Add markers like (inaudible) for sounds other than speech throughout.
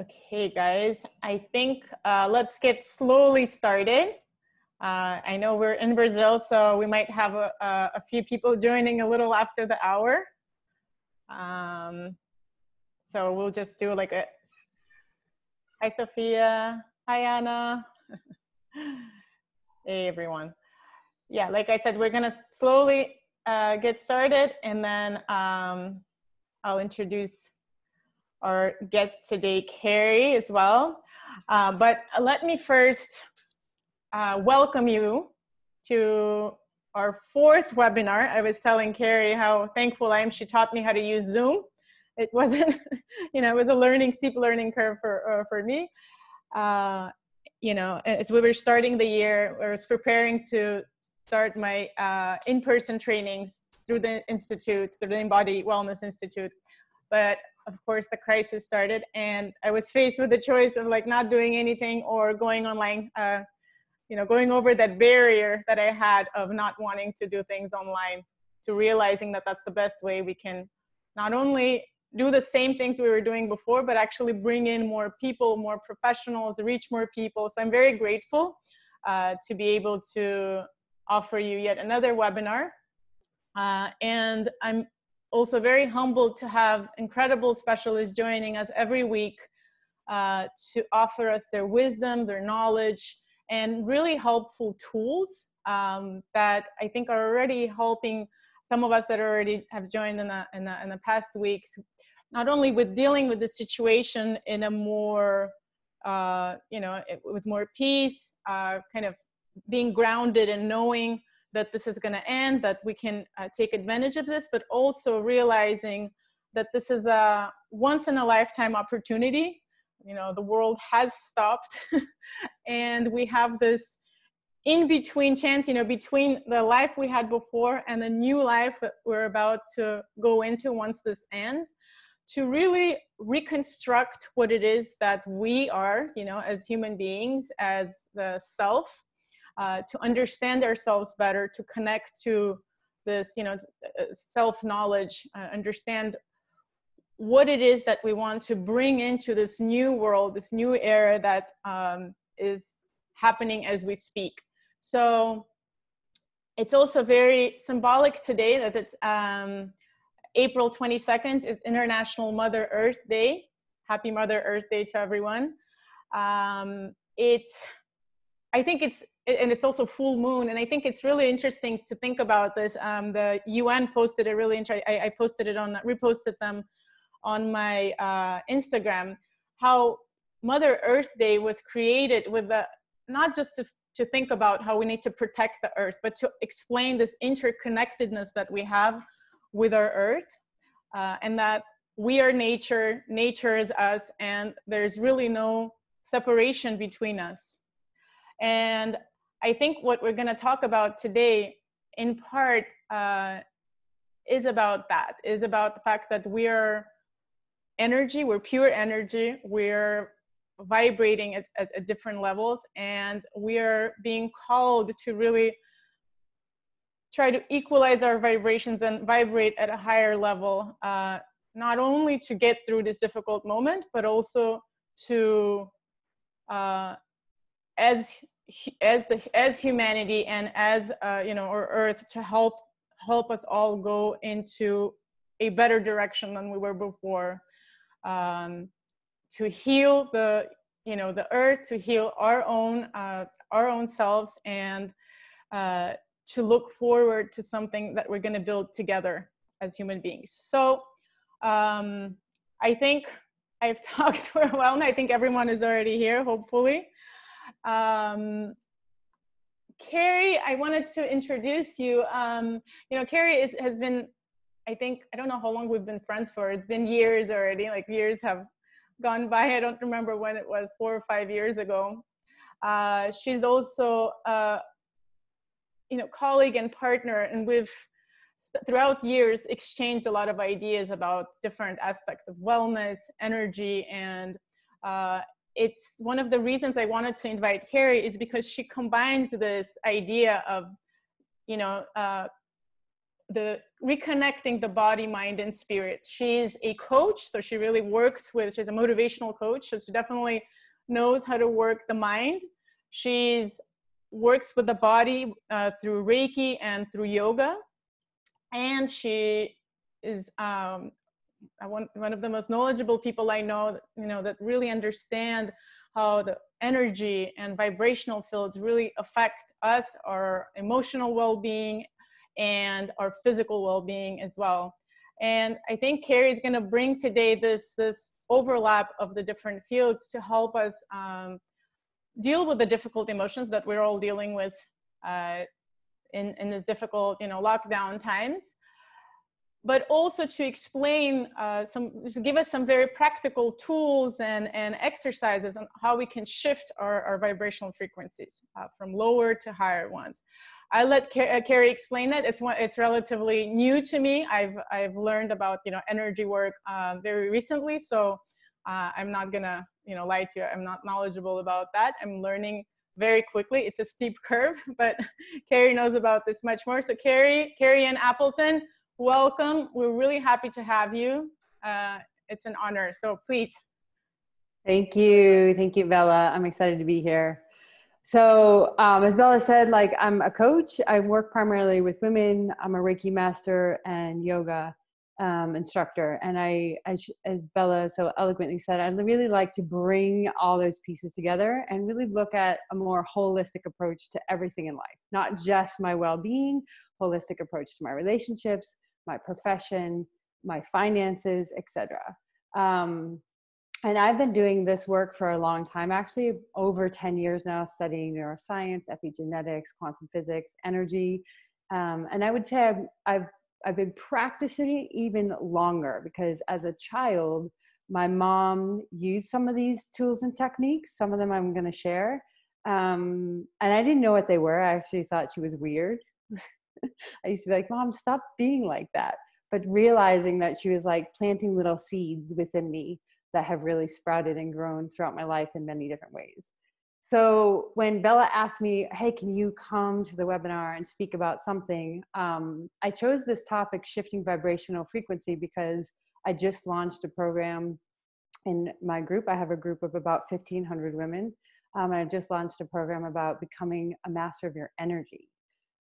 Okay, guys, I think uh, let's get slowly started. Uh, I know we're in Brazil, so we might have a, a, a few people joining a little after the hour. Um, so we'll just do like a hi, Sophia. Hi, Anna. (laughs) hey, everyone. Yeah, like I said, we're gonna slowly uh, get started, and then um, I'll introduce our guest today, Kerri, as well. Uh, but let me first uh, welcome you to our fourth webinar. I was telling Kerri how thankful I am. She taught me how to use Zoom. It wasn't, (laughs) you know, it was a learning, steep learning curve for, uh, for me. Uh, you know, as we were starting the year, I was preparing to start my uh, in-person trainings through the Institute, through the Imbody Wellness Institute. But of course the crisis started and i was faced with the choice of like not doing anything or going online uh, you know going over that barrier that i had of not wanting to do things online to realizing that that's the best way we can not only do the same things we were doing before but actually bring in more people more professionals reach more people. So i'm very grateful uh, to be able to offer you yet another webinar. Uh, and i'm also very humbled to have incredible specialists joining us every week uh, to offer us their wisdom, their knowledge, and really helpful tools um, that I think are already helping some of us that already have joined in the, in the, in the past weeks, not only with dealing with the situation in a more, uh, you know, with more peace, uh, kind of being grounded and knowing that this is going to end, that we can uh, take advantage of this, but also realizing that this is a once in a lifetime opportunity. You know, the world has stopped, (laughs) and we have this in between chance, you know, between the life we had before and the new life that we're about to go into once this ends, to really reconstruct what it is that we are, you know, as human beings, as the self, uh, to understand ourselves better, to connect to this, you know, uh, self knowledge, uh, understand what it is that we want to bring into this new world, this new era that um, is happening as we speak. So it's also very symbolic today that it's um, April 22nd, it's International Mother Earth Day. Happy Mother Earth Day to everyone. Um, it's, I think it's and it's also full moon and i think it's really interesting to think about this um, the un posted a really interesting I, posted it on reposted them on my uh, instagram how mother earth day was created with the not just to, to think about how we need to protect the earth but to explain this interconnectedness that we have with our earth uh, and that we are nature nature is us and there's really no separation between us and I think what we're going to talk about today, in part, uh, is about that, is about the fact that we're energy, we're pure energy, we're vibrating at, at, at different levels, and we're being called to really try to equalize our vibrations and vibrate at a higher level, uh, not only to get through this difficult moment, but also to, uh, as as the as humanity and as uh, you know our earth to help help us all go into a better direction than we were before um, to heal the you know the earth to heal our own uh, our own selves and uh, to look forward to something that we're going to build together as human beings. So um, i think i've (laughs) talked for a while and i think everyone is already here hopefully um, Kerri, I wanted to introduce you. Um, you know, Kerri is, has been, I think, I don't know how long we've been friends for. It's been years already, like years have gone by. I don't remember when it was, four or five years ago. Uh, she's also a, you know, colleague and partner, and we've throughout years exchanged a lot of ideas about different aspects of wellness, energy, and uh, it's one of the reasons I wanted to invite Kerri is because she combines this idea of, you know, uh, the reconnecting the body, mind, and spirit. She's a coach, so she really works with. She's a motivational coach, so she definitely knows how to work the mind. She's works with the body uh, through Reiki and through yoga, and she is um, one one of the most knowledgeable people I know. You know that really understand how the energy and vibrational fields really affect us, our emotional well-being, and our physical well-being as well. And I think Kerri is going to bring today this this overlap of the different fields to help us um, deal with the difficult emotions that we're all dealing with uh, in in this difficult you know lockdown times but also to explain uh, some, give us some very practical tools and, and exercises on how we can shift our, our vibrational frequencies uh, from lower to higher ones. I let uh, Kerri explain it. It's one, it's relatively new to me. I've I've learned about you know energy work uh, very recently, so uh, I'm not gonna you know lie to you. I'm not knowledgeable about that. I'm learning very quickly. It's a steep (laughs) curve, but Kerri knows about this much more. So Kerri, Carrie Ann Appleton, welcome. We're really happy to have you. Uh, it's an honor. So please. Thank you. Thank you, Bella. I'm excited to be here. So, um, as Bella said, like I'm a coach. I work primarily with women. I'm a Reiki master and yoga um, instructor. And I, as, as Bella so eloquently said, I really like to bring all those pieces together and really look at a more holistic approach to everything in life, not just my well being, holistic approach to my relationships, my profession, my finances, etc. Um, and I've been doing this work for a long time, actually over 10 years now, studying neuroscience, epigenetics, quantum physics, energy. Um, and I would say I've, I've, I've been practicing it even longer because as a child, my mom used some of these tools and techniques. Some of them I'm going to share. Um, and I didn't know what they were. I actually thought she was weird. (laughs) (laughs) I used to be like, Mom, stop being like that. But realizing that she was like planting little seeds within me that have really sprouted and grown throughout my life in many different ways. So when Bella asked me, "Hey, can you come to the webinar and speak about something?" Um, I chose this topic, shifting vibrational frequency, because I just launched a program in my group. I have a group of about 1,500 women, um, and I just launched a program about becoming a master of your energy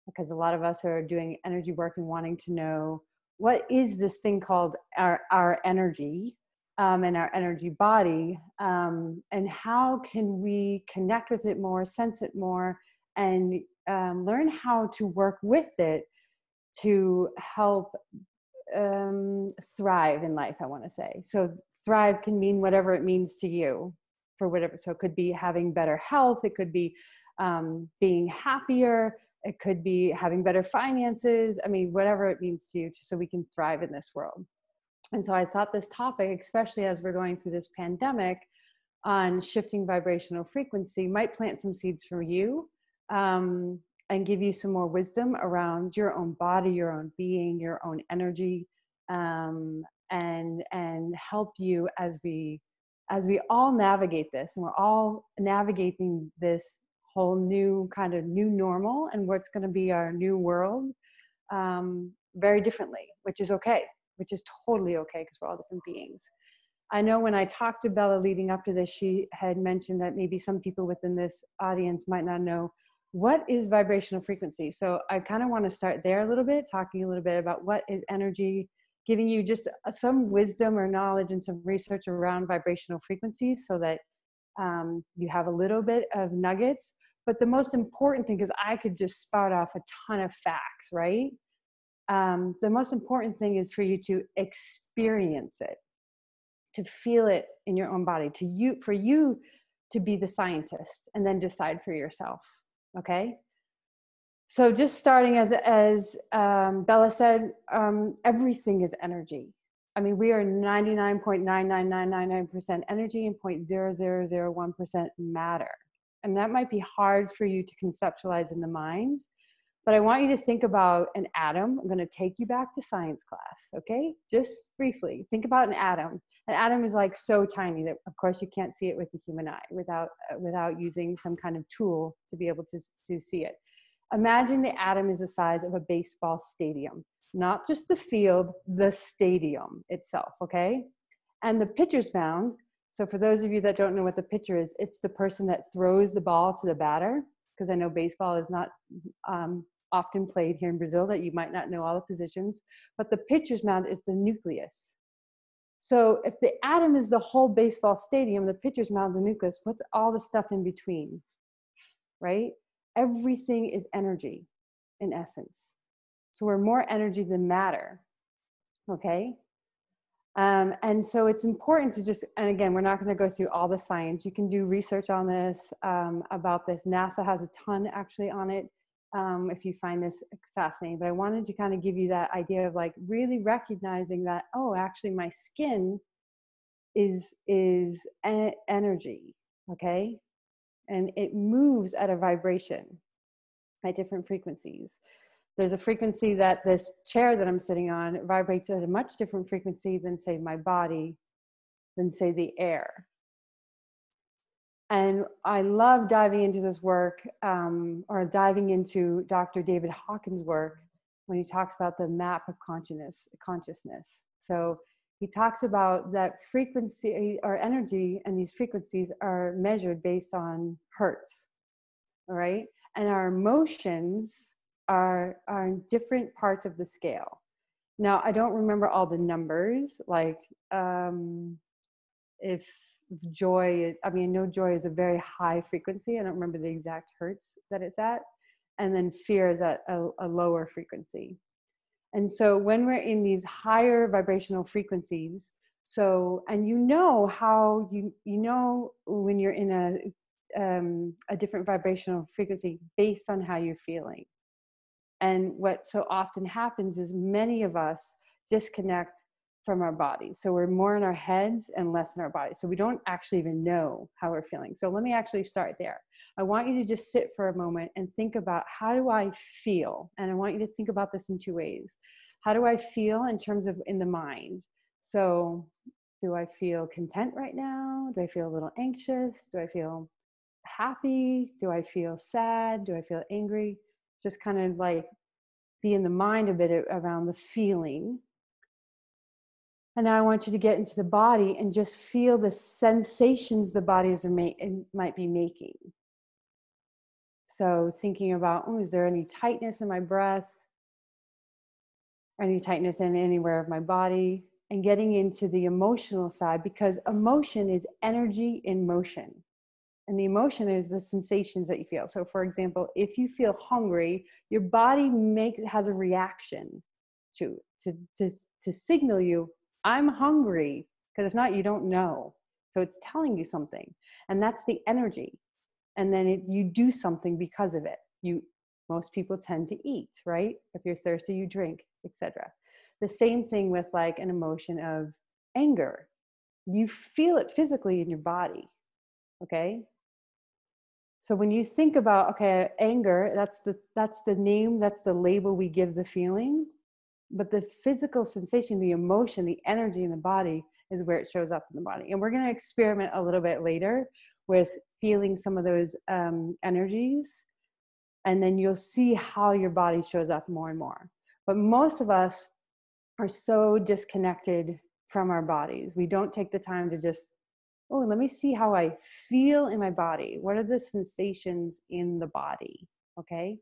because a lot of us are doing energy work and wanting to know what is this thing called our, our energy um, and our energy body um, and how can we connect with it more sense it more and um, learn how to work with it to help um, thrive in life i want to say. So thrive can mean whatever it means to you for whatever so it could be having better health it could be um, being happier it could be having better finances i mean whatever it means to you so we can thrive in this world. And so i thought this topic especially as we're going through this pandemic on shifting vibrational frequency might plant some seeds for you um, and give you some more wisdom around your own body your own being your own energy um, and and help you as we as we all navigate this and we're all navigating this whole new kind of new normal and what's going to be our new world um, very differently, which is okay, which is totally okay because we're all different beings. I know when I talked to Bella leading up to this, she had mentioned that maybe some people within this audience might not know what is vibrational frequency. So I kind of want to start there a little bit, talking a little bit about what is energy, giving you just some wisdom or knowledge and some research around vibrational frequencies so that um, you have a little bit of nuggets but the most important thing, is I could just spout off a ton of facts, right? Um, the most important thing is for you to experience it, to feel it in your own body, to you for you to be the scientist, and then decide for yourself. Okay. So just starting as as um, Bella said, um, everything is energy. I mean, we are 99.99999% energy and 0.0001% matter. And that might be hard for you to conceptualize in the mind but i want you to think about an atom. I'm going to take you back to science class okay? Just briefly think about an atom. An atom is like so tiny that of course you can't see it with the human eye without uh, without using some kind of tool to be able to, to see it. Imagine the atom is the size of a baseball stadium not just the field, the stadium itself, okay? And the pitcher's mound, so for those of you that don't know what the pitcher is, it's the person that throws the ball to the batter, because I know baseball is not um, often played here in Brazil, that you might not know all the positions, but the pitcher's mound is the nucleus. So if the atom is the whole baseball stadium, the pitcher's mound, the nucleus, what's all the stuff in between? Right? Everything is energy in essence. So we're more energy than matter. Okay? Um, and so it's important to just, and again, we're not going to go through all the science. You can do research on this, um, about this. NASA has a ton actually on it um, if you find this fascinating. But I wanted to kind of give you that idea of like really recognizing that, oh, actually, my skin is is energy, okay, and it moves at a vibration at different frequencies there's a frequency that this chair that I'm sitting on vibrates at a much different frequency than, say, my body, than, say, the air. And I love diving into this work um, or diving into Dr. David Hawkins' work when he talks about the map of consciousness. consciousness. So he talks about that frequency or energy and these frequencies are measured based on hertz. All right. And our emotions are, are in different parts of the scale. Now, I don't remember all the numbers, like um, if joy, I mean, no joy is a very high frequency. I don't remember the exact hertz that it's at. And then fear is at a, a lower frequency. And so when we're in these higher vibrational frequencies, so and you know how you you know when you're in a um, a different vibrational frequency based on how you're feeling. And what so often happens is many of us disconnect from our bodies. So we're more in our heads and less in our bodies. So we don't actually even know how we're feeling. So let me actually start there. I want you to just sit for a moment and think about how do I feel? And I want you to think about this in two ways. How do I feel in terms of in the mind? So do I feel content right now? Do I feel a little anxious? Do I feel happy? Do I feel sad? Do I feel angry? Just kind of like be in the mind a bit around the feeling. And now I want you to get into the body and just feel the sensations the bodies are ma- might be making. So thinking about, oh, is there any tightness in my breath? Any tightness in anywhere of my body? And getting into the emotional side because emotion is energy in motion and the emotion is the sensations that you feel. So for example if you feel hungry your body make has a reaction to to to, to signal you i'm hungry because if not you don't know. So it's telling you something and that's the energy. And then it, you do something because of it. You most people tend to eat right? If you're thirsty you drink etc the same thing with like an emotion of anger. You feel it physically in your body okay so when you think about okay anger that's the that's the name that's the label we give the feeling. But the physical sensation the emotion the energy in the body is where it shows up in the body. And we're going to experiment a little bit later with feeling some of those um, energies. And then you'll see how your body shows up more and more. But most of us are so disconnected from our bodies. We don't take the time to just oh, let me see how I feel in my body. What are the sensations in the body? Okay.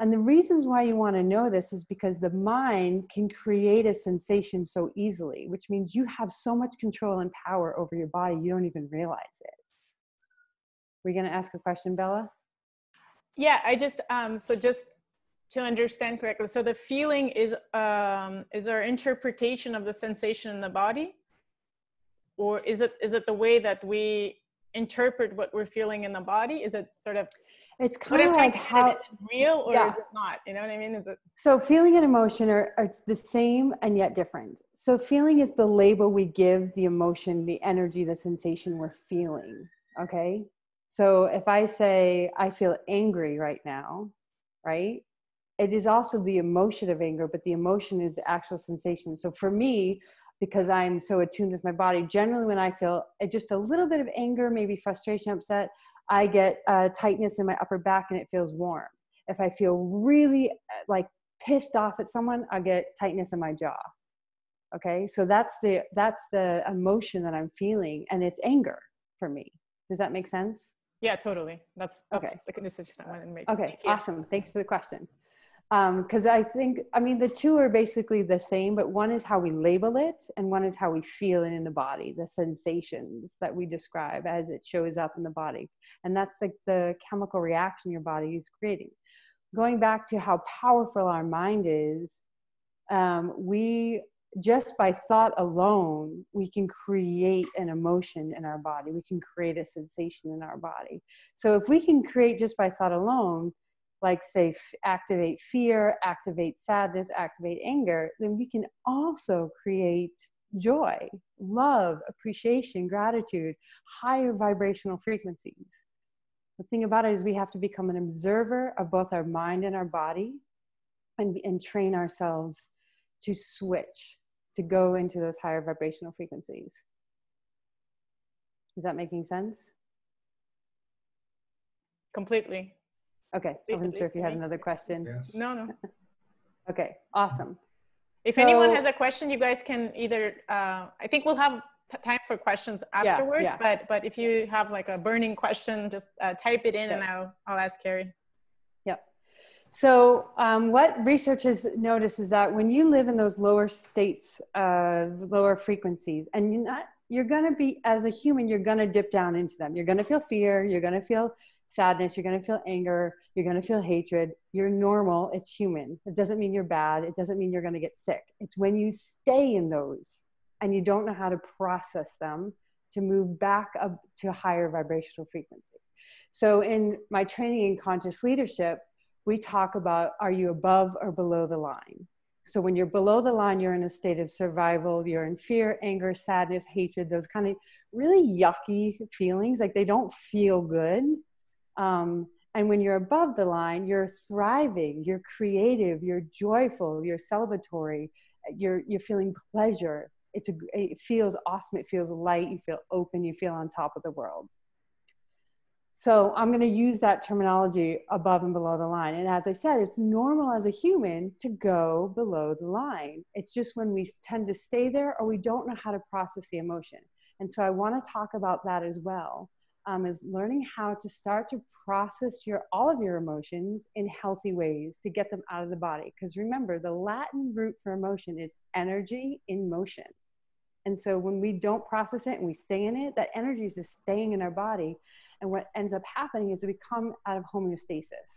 And the reasons why you want to know this is because the mind can create a sensation so easily, which means you have so much control and power over your body, you don't even realize it. We're going to ask a question, Bella? Yeah, I just, um, so just to understand correctly, so the feeling is, um, is our interpretation of the sensation in the body? Or is it is it the way that we interpret what we're feeling in the body? Is it sort of it's kind of like how is it real or yeah. is it not? You know what i mean? Is it so feeling and emotion are, are the same and yet different. So feeling is the label we give the emotion the energy the sensation we're feeling okay? So if i say i feel angry right now right it is also the emotion of anger but the emotion is the actual sensation. So for me because I'm so attuned with my body. Generally, when I feel just a little bit of anger, maybe frustration, upset, I get uh, tightness in my upper back and it feels warm. If I feel really uh, like pissed off at someone, I get tightness in my jaw. Okay, so that's the that's the emotion that I'm feeling, and it's anger for me. Does that make sense? Yeah, totally. That's, that's Okay. the decision I wanted to make. Okay, Thank awesome. Thanks for the question. Because I think, I mean, the two are basically the same, but one is how we label it, and one is how we feel it in the body, the sensations that we describe as it shows up in the body. And that's the, the chemical reaction your body is creating. Going back to how powerful our mind is, um, we just by thought alone, we can create an emotion in our body. We can create a sensation in our body. So if we can create just by thought alone, like say f- activate fear, activate sadness, activate anger, then we can also create joy, love, appreciation, gratitude, higher vibrational frequencies. The thing about it is we have to become an observer of both our mind and our body and, and train ourselves to switch to go into those higher vibrational frequencies. Is that making sense? Completely. Okay, I wasn't sure if you had another question. Yes. No, no. (laughs) Okay, awesome. If anyone has a question, you guys can either, uh, I think we'll have time for questions afterwards, yeah. yeah. but, but if you have like a burning question, just uh, type it in and I'll, I'll ask Kerri. Yep. So, um, what researchers notice is that when you live in those lower states, uh, lower frequencies, and you're not, you're gonna be, as a human, you're gonna dip down into them. You're gonna feel fear, you're gonna feel sadness, you're gonna feel anger, you're gonna feel hatred. You're normal, it's human. It doesn't mean you're bad, it doesn't mean you're gonna get sick. It's when you stay in those and you don't know how to process them to move back up to higher vibrational frequency. So, in my training in conscious leadership, we talk about are you above or below the line? So, when you're below the line, you're in a state of survival, you're in fear, anger, sadness, hatred, those kind of really yucky feelings, like they don't feel good. Um, and when you're above the line, you're thriving, you're creative, you're joyful, you're celebratory, you're, you're feeling pleasure. It's a, it feels awesome, it feels light, you feel open, you feel on top of the world. So I'm going to use that terminology above and below the line. And as I said, it's normal as a human to go below the line. It's just when we tend to stay there or we don't know how to process the emotion. And so I want to talk about that as well. Um, is learning how to start to process your all of your emotions in healthy ways to get them out of the body. Because remember, the Latin root for emotion is energy in motion. And so when we don't process it and we stay in it, that energy is just staying in our body. And what ends up happening is we come out of homeostasis.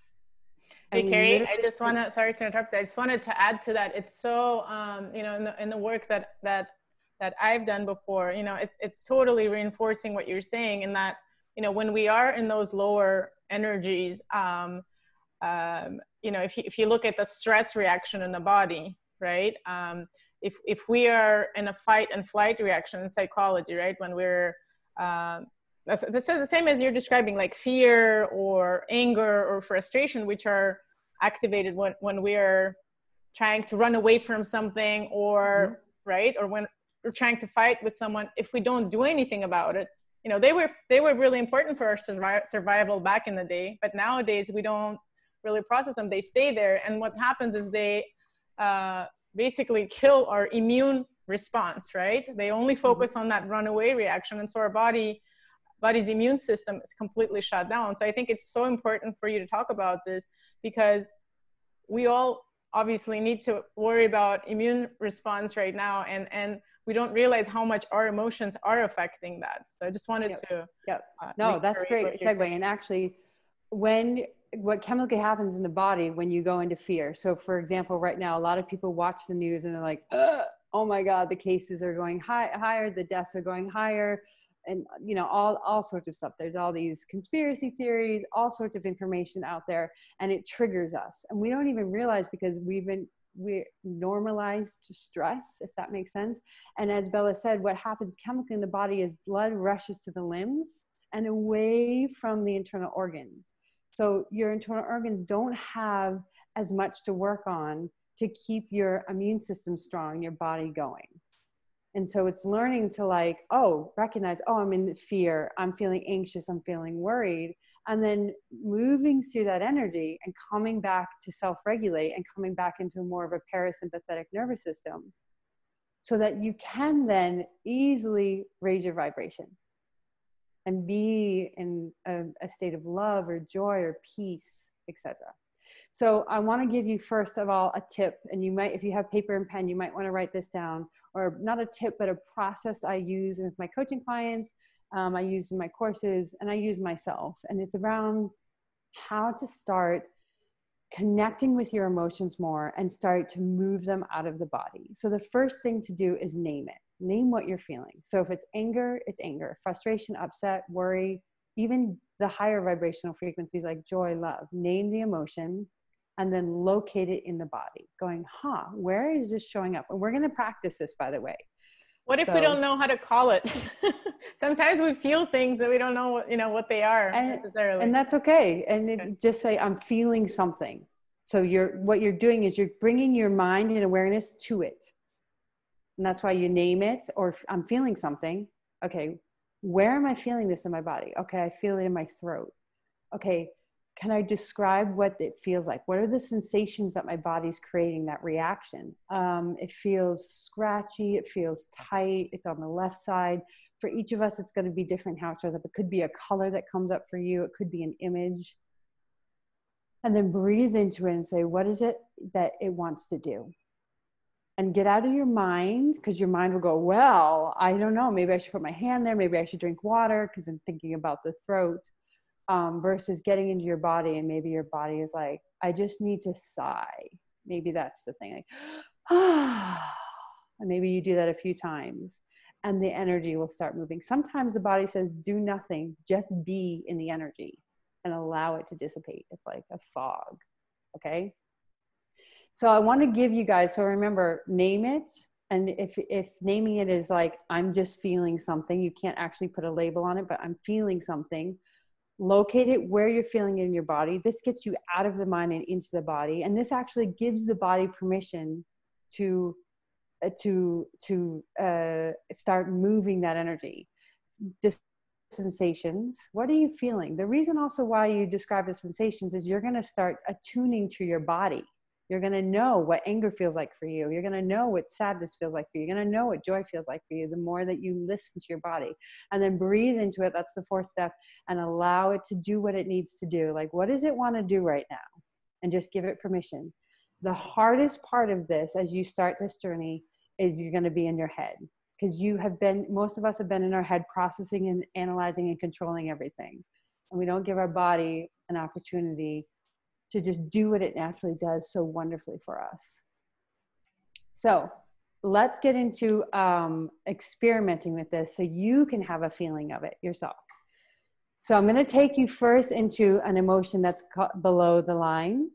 Hey, Kerri, I just want to, sorry to interrupt. I just wanted to add to that. It's so, um, you know, in the, in the work that, that, that I've done before, you know, it's, it's totally reinforcing what you're saying in that, you know, when we are in those lower energies, um, um, you know, if you, if you look at the stress reaction in the body, right? Um, if, if we are in a fight and flight reaction in psychology, right? When we're, um, that's, that's the same as you're describing, like fear or anger or frustration, which are activated when, when we're trying to run away from something or, right? Or when we're trying to fight with someone, if we don't do anything about it, you know, they were, they were really important for our survi- survival back in the day, but nowadays we don't really process them. They stay there. And what happens is they, uh, basically kill our immune response right they only focus on that runaway reaction and so our body body's immune system is completely shut down so i think it's so important for you to talk about this because we all obviously need to worry about immune response right now and and we don't realize how much our emotions are affecting that so i just wanted Yep. to Yep. uh, No, that's great segue. And actually, when what chemically happens in the body when you go into fear. So, for example, right now, a lot of people watch the news and they're like, "Oh my God, the cases are going high, higher, the deaths are going higher." And you know all all sorts of stuff. There's all these conspiracy theories, all sorts of information out there, and it triggers us, and we don't even realize because we've been we normalized to stress, if that makes sense. And as Bella said, what happens chemically in the body is blood rushes to the limbs and away from the internal organs. So your internal organs don't have as much to work on to keep your immune system strong, your body going. And so it's learning to like, oh, recognize, oh, I'm in fear, I'm feeling anxious, I'm feeling worried. And then moving through that energy and coming back to self regulate and coming back into more of a parasympathetic nervous system so that you can then easily raise your vibration and be in a, a state of love or joy or peace, etc. So I want to give you first of all a tip, and you might, if you have paper and pen, you might want to write this down, or not a tip, but a process I use with my coaching clients um, I use in my courses, and I use myself. And it's around how to start connecting with your emotions more and start to move them out of the body. So the first thing to do is name it. Name what you're feeling. So if it's anger, it's anger, frustration, upset, worry, even the higher vibrational frequencies like joy, love. Name the emotion and then locate it in the body, going, huh, where is this showing up? And we're going to practice this, by the way. What if so, we don't know how to call it? (laughs) Sometimes we feel things that we don't know, what, you know, what they are and, necessarily. And that's okay. And okay. just say, I'm feeling something. So you're, what you're doing is you're bringing your mind and awareness to it. And that's why you name it or I'm feeling something. Okay. Where am I feeling this in my body? Okay. I feel it in my throat. Okay can I describe what it feels like? What are the sensations that my body's creating that reaction? Um, it feels scratchy, it feels tight, it's on the left side. For each of us, it's going to be different how it shows up. It could be a color that comes up for you, it could be an image. And then breathe into it and say, what is it that it wants to do? And get out of your mind because your mind will go, well, I don't know, maybe I should put my hand there, maybe I should drink water because I'm thinking about the throat um, versus getting into your body and maybe your body is like i just need to sigh. Maybe that's the thing like ah (sighs) and maybe you do that a few times and the energy will start moving. Sometimes the body says do nothing just be in the energy and allow it to dissipate. It's like a fog okay? So i want to give you guys so remember name it. And if if naming it is like i'm just feeling something you can't actually put a label on it but i'm feeling something locate it where you're feeling it in your body. This gets you out of the mind and into the body, and this actually gives the body permission to uh, to to uh, start moving that energy. This sensations. What are you feeling? The reason also why you describe the sensations is you're going to start attuning to your body. You're going to know what anger feels like for you. You're going to know what sadness feels like for you. You're going to know what joy feels like for you the more that you listen to your body. And then breathe into it. That's the fourth step. And allow it to do what it needs to do. Like, what does it want to do right now? And just give it permission. The hardest part of this as you start this journey is you're going to be in your head because you have been, most of us have been in our head processing and analyzing and controlling everything. And we don't give our body an opportunity to just do what it naturally does so wonderfully for us. So let's get into um, experimenting with this so you can have a feeling of it yourself. So I'm going to take you first into an emotion that's below the line.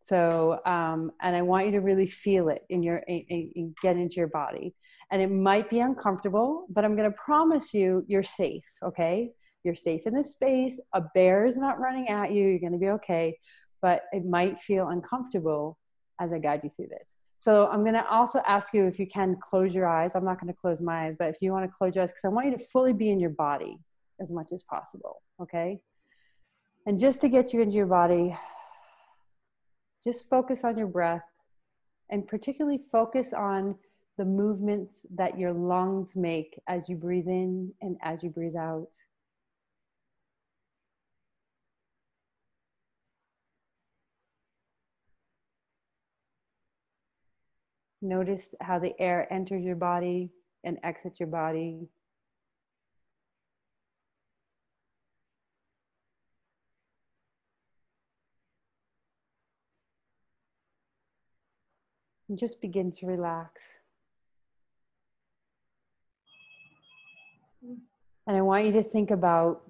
So, um, and I want you to really feel it in your, in, in, get into your body. And it might be uncomfortable, but I'm going to promise you, you're safe. Okay. You're safe in this space. A bear is not running at you. You're going to be okay but it might feel uncomfortable as I guide you through this. So I'm going to also ask you if you can close your eyes. I'm not going to close my eyes, but if you want to close your eyes, because I want you to fully be in your body as much as possible. Okay. And just to get you into your body, just focus on your breath and particularly focus on the movements that your lungs make as you breathe in and as you breathe out. Notice how the air enters your body and exits your body. And just begin to relax. And I want you to think about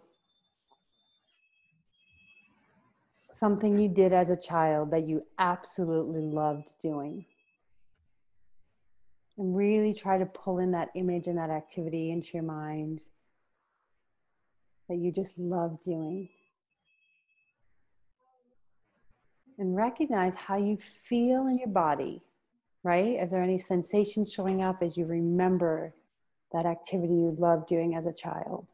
something you did as a child that you absolutely loved doing and really try to pull in that image and that activity into your mind that you just love doing. And recognize how you feel in your body, right? If there are any sensations showing up as you remember that activity you loved doing as a child.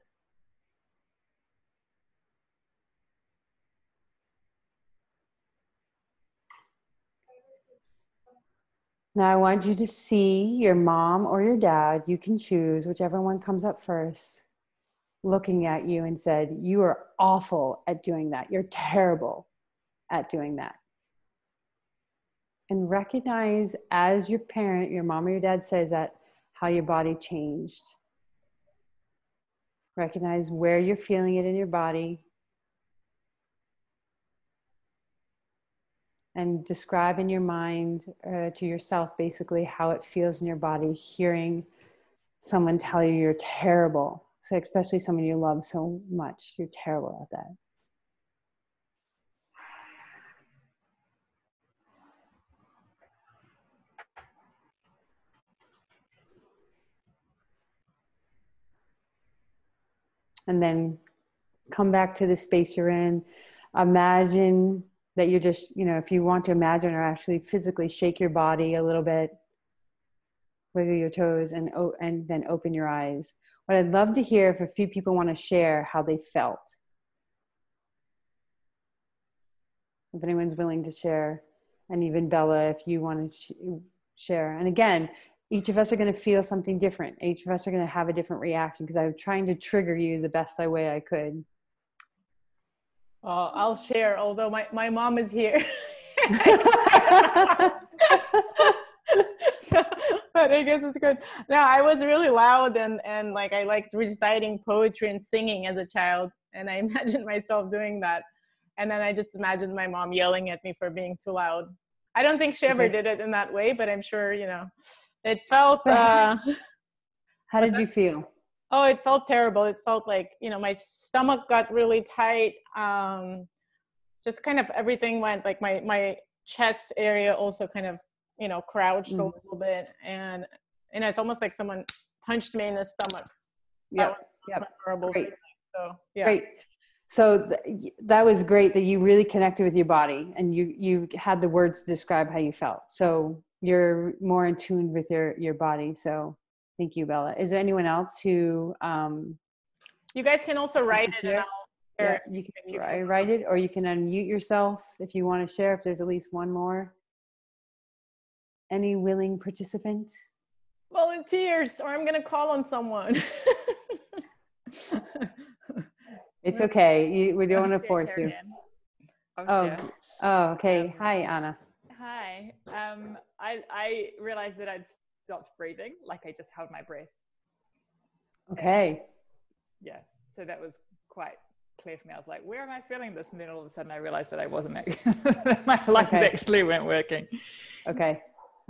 Now I want you to see your mom or your dad, you can choose whichever one comes up first, looking at you and said, You are awful at doing that. You're terrible at doing that. And recognize as your parent, your mom or your dad says that, how your body changed. Recognize where you're feeling it in your body. And describe in your mind uh, to yourself basically how it feels in your body hearing someone tell you you're terrible. So, especially someone you love so much, you're terrible at that. and then come back to the space you're in. Imagine that you're just, you know, if you want to imagine or actually physically shake your body a little bit, wiggle your toes, and, and then open your eyes. What I'd love to hear if a few people want to share how they felt. If anyone's willing to share, and even Bella, if you want to sh- share. And again, each of us are going to feel something different. Each of us are going to have a different reaction because I'm trying to trigger you the best I way I could. Uh, I'll share, although my, my mom is here. (laughs) so, but I guess it's good. No, I was really loud and, and like I liked reciting poetry and singing as a child. And I (laughs) imagined myself doing that. And then I just imagined my mom yelling at me for being too loud. I don't think she ever did it in that way, but I'm sure, you know, it felt. Uh, How did you (laughs) feel? Oh, it felt terrible. It felt like you know my stomach got really tight. Um, just kind of everything went like my my chest area also kind of you know crouched mm. a little bit, and you know it's almost like someone punched me in the stomach. Yeah, yeah, horrible. Great. So yeah. Great. So th- that was great that you really connected with your body and you you had the words to describe how you felt. So you're more in tune with your your body so thank you bella. Is there anyone else who um you guys can also write it and yeah, you can you write it or you can unmute yourself if you want to share if there's at least one more. Any willing participant? Volunteers or i'm going to call on someone. (laughs) It's okay. You, we don't want to force you. oh, oh okay. Hi anna. hi. Um I, I realized that I'd stopped breathing, like I just held my breath. Okay. And yeah. So that was quite clear for me. I was like, where am I feeling this? And then all of a sudden I realized that I wasn't, (laughs) my lungs okay. actually weren't working. Okay.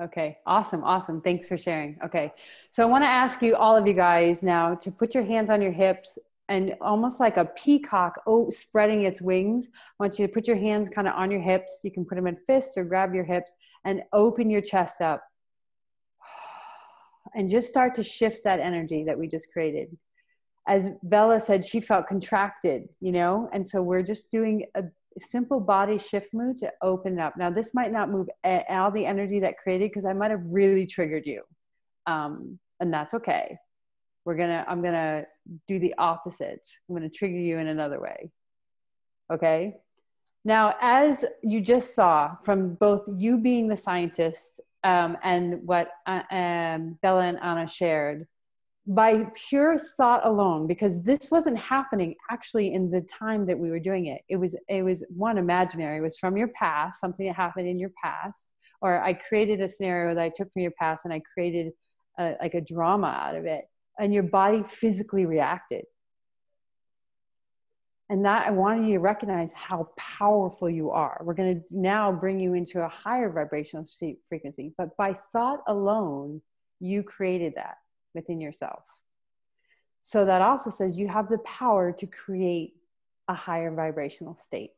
Okay. Awesome. Awesome. Thanks for sharing. Okay. So I want to ask you, all of you guys now to put your hands on your hips and almost like a peacock oh, spreading its wings. I want you to put your hands kind of on your hips. You can put them in fists or grab your hips and open your chest up. And just start to shift that energy that we just created. As Bella said, she felt contracted, you know? And so we're just doing a simple body shift move to open it up. Now, this might not move all the energy that created because I might have really triggered you. Um, and that's okay we're gonna i'm gonna do the opposite i'm gonna trigger you in another way okay now as you just saw from both you being the scientist um, and what uh, um, bella and anna shared. By pure thought alone because this wasn't happening actually in the time that we were doing it. It was it was one imaginary. It was from your past something that happened in your past. Or i created a scenario that i took from your past and i created a, like a drama out of it. And your body physically reacted. And that I wanted you to recognize how powerful you are. We're going to now bring you into a higher vibrational frequency, but by thought alone, you created that within yourself. So that also says you have the power to create a higher vibrational state.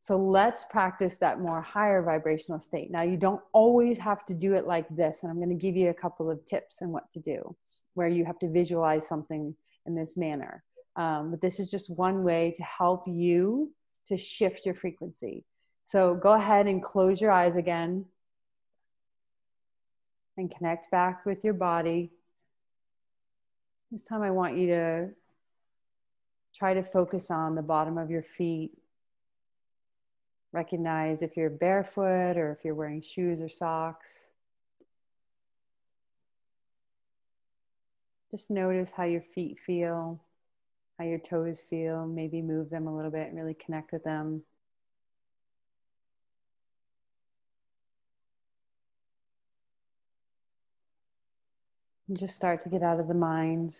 So let's practice that more higher vibrational state. Now, you don't always have to do it like this, and I'm going to give you a couple of tips on what to do where you have to visualize something in this manner. Um, but this is just one way to help you to shift your frequency. So go ahead and close your eyes again and connect back with your body. This time, I want you to try to focus on the bottom of your feet. Recognize if you're barefoot or if you're wearing shoes or socks. Just notice how your feet feel how your toes feel. Maybe move them a little bit and really connect with them. And just start to get out of the mind.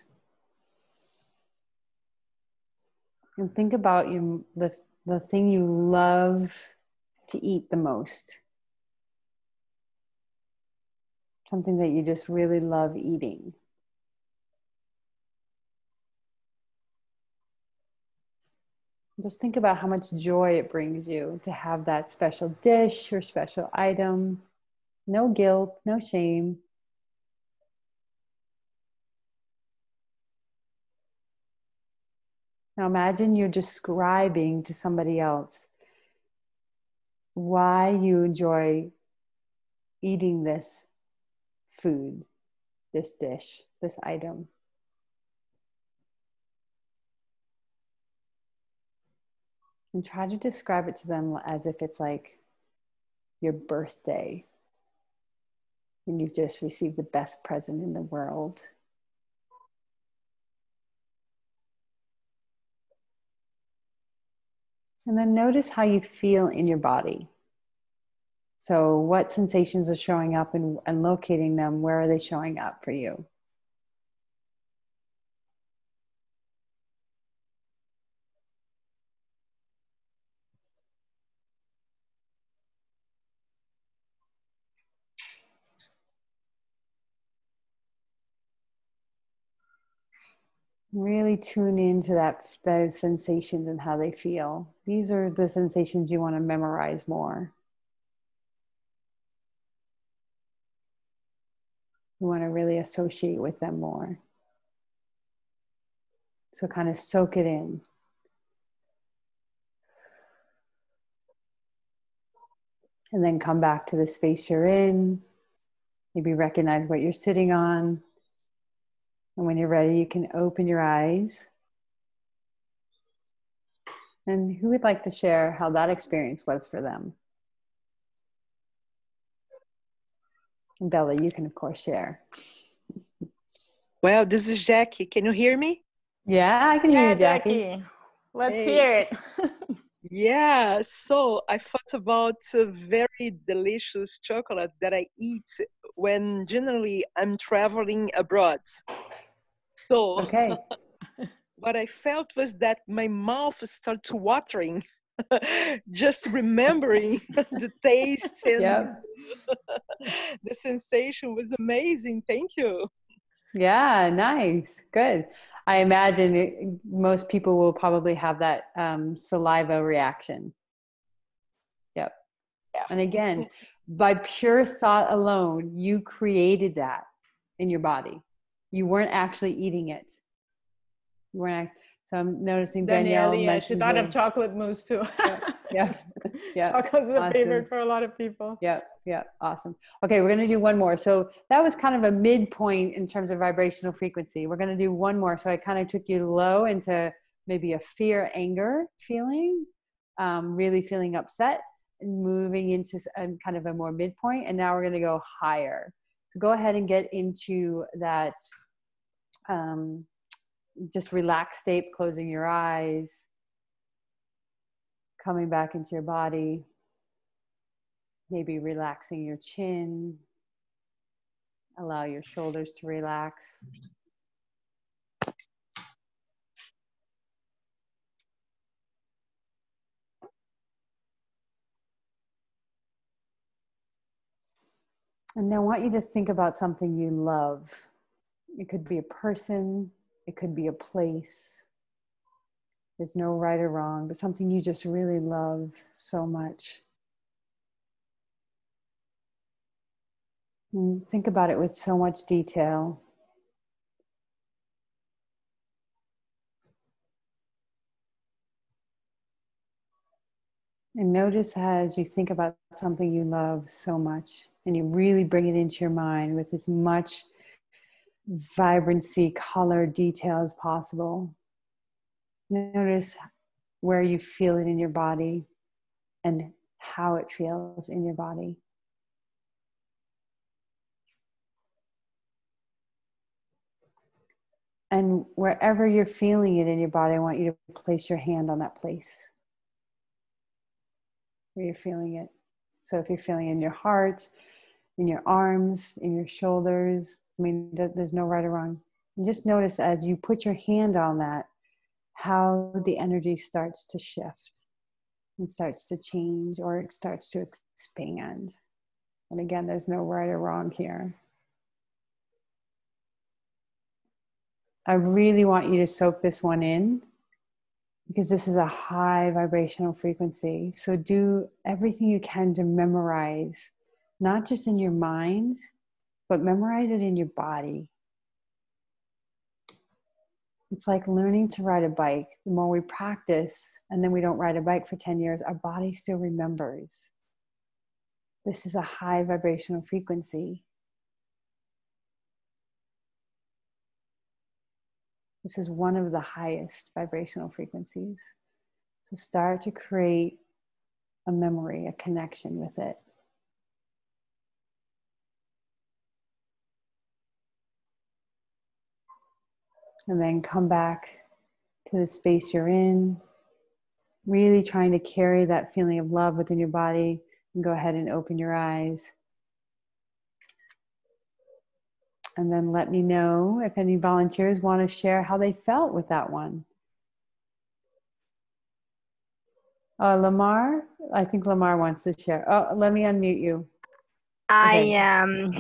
And think about you, the, the thing you love to eat the most. Something that you just really love eating. Just think about how much joy it brings you to have that special dish or special item. No guilt, no shame. Now imagine you're describing to somebody else why you enjoy eating this food, this dish, this item. And try to describe it to them as if it's like your birthday and you've just received the best present in the world. And then notice how you feel in your body. So, what sensations are showing up and, and locating them? Where are they showing up for you? Really tune into that those sensations and how they feel. These are the sensations you want to memorize more. You want to really associate with them more. So kind of soak it in. And then come back to the space you're in. Maybe recognize what you're sitting on. And when you're ready, you can open your eyes. And who would like to share how that experience was for them? And Bella, you can, of course, share. Well, this is Jackie. Can you hear me? Yeah, I can hear Yeah, you, Jackie. Jackie. Let's Hey. hear it. (laughs) Yeah, so I thought about a very delicious chocolate that I eat when generally I'm traveling abroad. So Okay. (laughs) what I felt was that my mouth started watering, (laughs) just remembering (laughs) the taste and the sensation was amazing. Thank you. Yeah, nice. Good. I imagine it, most people will probably have that um, saliva reaction. Yep. Yeah. And again, (laughs) by pure thought alone, you created that in your body. You weren't actually eating it. You weren't. Act- so I'm noticing Danielle. Danielle, yeah, she thought of chocolate mousse too. (laughs) (laughs) yeah, yeah. Chocolate's a Awesome. favorite for a lot of people. Yep, yep, awesome. Okay, we're gonna do one more. So that was kind of a midpoint in terms of vibrational frequency. We're gonna do one more. So I kind of took you low into maybe a fear, anger feeling, um, really feeling upset, and moving into a kind of a more midpoint. And now we're gonna go higher. So go ahead and get into that um, just relaxed state, closing your eyes, coming back into your body maybe relaxing your chin. Allow your shoulders to relax. And now I want you to think about something you love. It could be a person, it could be a place. There's no right or wrong, but something you just really love so much. And think about it with so much detail. And notice as you think about something you love so much and you really bring it into your mind with as much vibrancy, color, detail as possible. Notice where you feel it in your body and how it feels in your body. And wherever you're feeling it in your body, I want you to place your hand on that place where you're feeling it. So if you're feeling in your heart, in your arms, in your shoulders, I mean, there's no right or wrong. You just notice as you put your hand on that, how the energy starts to shift and starts to change or it starts to expand. And again, there's no right or wrong here. I really want you to soak this one in because this is a high vibrational frequency. So do everything you can to memorize, not just in your mind, but memorize it in your body. It's like learning to ride a bike. The more we practice and then we don't ride a bike for 10 years, our body still remembers. This is a high vibrational frequency. This is one of the highest vibrational frequencies. So start to create a memory, a connection with it. And then come back to the space you're in, really trying to carry that feeling of love within your body. And go ahead and open your eyes. And then let me know if any volunteers want to share how they felt with that one. Uh, Lamar, I think Lamar wants to share. Oh, let me unmute you. I um,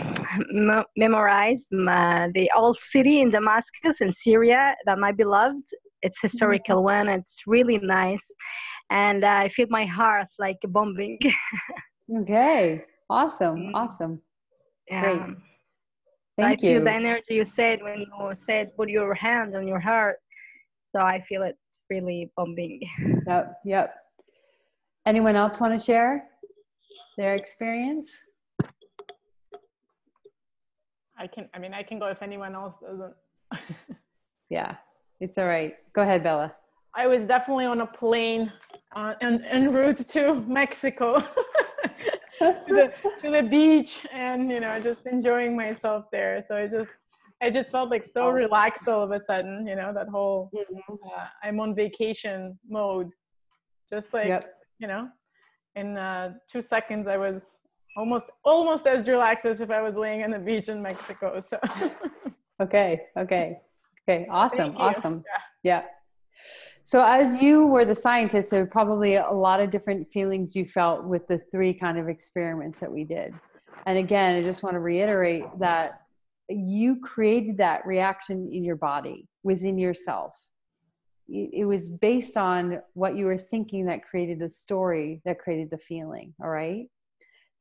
m- memorized my, the old city in Damascus in Syria that my beloved. It's historical mm-hmm. one. It's really nice, and I feel my heart like bombing. (laughs) okay, awesome, mm. awesome, yeah. great. Thank I you. feel the energy you said when you said put your hand on your heart. So I feel it really bombing. (laughs) Yep, yep. Anyone else want to share their experience? I can, I mean, I can go if anyone else doesn't. (laughs) yeah, it's all right. Go ahead, Bella. I was definitely on a plane uh, en, en route to Mexico. (laughs) to, the, to the beach and you know just enjoying myself there so i just i just felt like so relaxed all of a sudden you know that whole mm-hmm. uh, i'm on vacation mode just like yep. you know in uh, two seconds i was almost almost as relaxed as if i was laying on the beach in mexico so (laughs) okay okay okay awesome awesome yeah. yeah so, as you were the scientist, there were probably a lot of different feelings you felt with the three kind of experiments that we did. And again, I just want to reiterate that you created that reaction in your body, within yourself. It was based on what you were thinking that created the story that created the feeling, all right?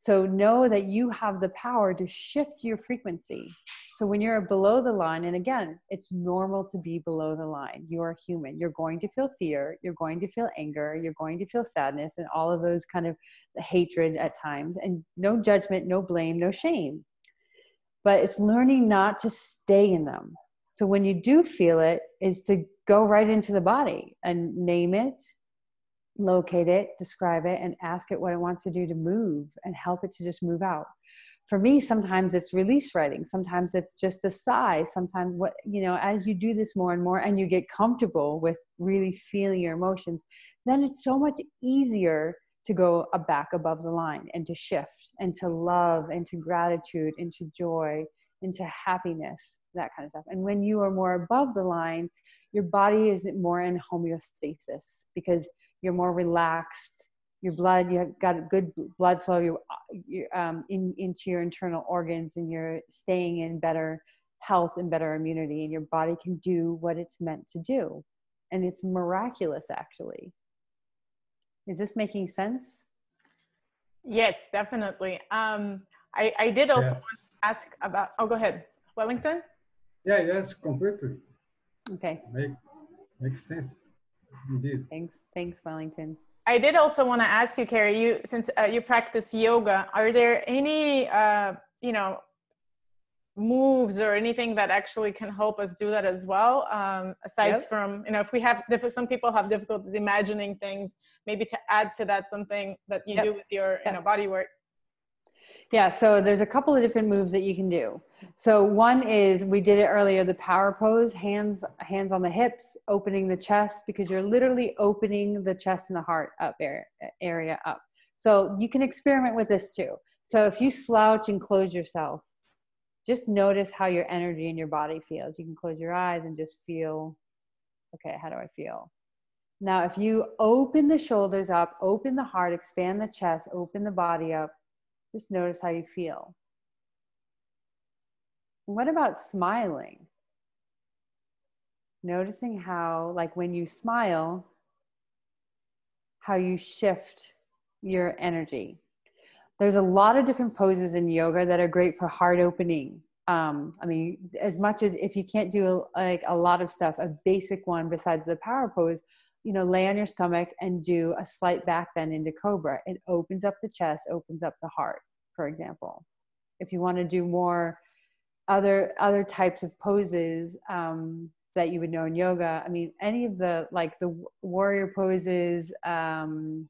So know that you have the power to shift your frequency. So when you're below the line, and again, it's normal to be below the line. You are human. You're going to feel fear. You're going to feel anger. You're going to feel sadness and all of those kind of hatred at times. And no judgment, no blame, no shame. But it's learning not to stay in them. So when you do feel it, is to go right into the body and name it, locate it, describe it, and ask it what it wants to do to move and help it to just move out. For me, sometimes it's release writing, sometimes it's just a sigh, sometimes what, you know, as you do this more and more and you get comfortable with really feeling your emotions, then it's so much easier to go back above the line and to shift into love, into gratitude, into joy, into happiness, that kind of stuff. And when you are more above the line, your body is more in homeostasis because you're more relaxed your blood you have got a good blood flow you you're um, in, into your internal organs and you're staying in better health and better immunity and your body can do what it's meant to do. And it's miraculous actually. Is this making sense? Yes definitely. Um, I, I did also yes. ask about oh go ahead. Wellington? Yeah yes completely. Okay. Make makes sense indeed. Thanks Thanks, Wellington. I did also want to ask you, Kerri. You since uh, you practice yoga, are there any uh, you know moves or anything that actually can help us do that as well? Um, aside yep. from you know, if we have if some people have difficulties imagining things, maybe to add to that something that you yep. do with your yep. you know body work. Yeah, so there's a couple of different moves that you can do. So one is we did it earlier, the power pose, hands hands on the hips, opening the chest because you're literally opening the chest and the heart up area, area up. So you can experiment with this too. So if you slouch and close yourself, just notice how your energy in your body feels. You can close your eyes and just feel, okay, how do I feel? Now, if you open the shoulders up, open the heart, expand the chest, open the body up, just notice how you feel. What about smiling? Noticing how, like when you smile, how you shift your energy. There's a lot of different poses in yoga that are great for heart opening. Um, I mean, as much as if you can't do like a lot of stuff, a basic one besides the power pose, you know, lay on your stomach and do a slight back bend into cobra. It opens up the chest, opens up the heart, for example. If you want to do more other other types of poses um, that you would know in yoga, I mean, any of the like the warrior poses. Um,